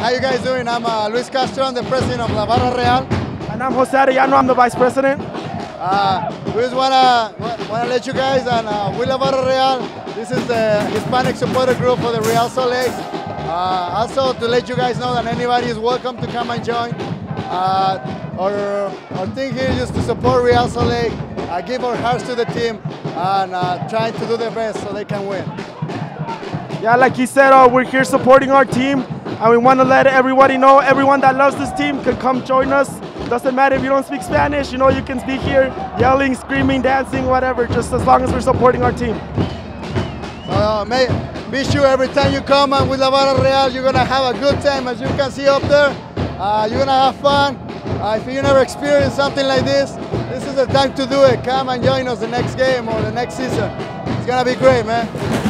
how you guys doing? I'm uh, Luis Castro, I'm the president of La Barra Real. And I'm Jose Arellano, I'm the vice president. Uh, we just wanna wanna let you guys and uh, we La Barra Real. This is the Hispanic supporter group for the Real Salt Lake. Uh, also to let you guys know that anybody is welcome to come and join. Uh, our, our thing here is just to support Real Salt Lake, uh, give our hearts to the team, and uh, trying to do their best so they can win. Yeah, like he said, uh, we're here supporting our team, and we want to let everybody know, everyone that loves this team can come join us. Doesn't matter if you don't speak Spanish, you know, you can speak here, yelling, screaming, dancing, whatever, just as long as we're supporting our team. Uh, may, be sure every time you come and with La Barra Real, you're gonna have a good time. As you can see up there, uh, you're gonna have fun. Uh, if you never experienced something like this, this is the time to do it. Come and join us the next game or the next season. It's gonna be great, man.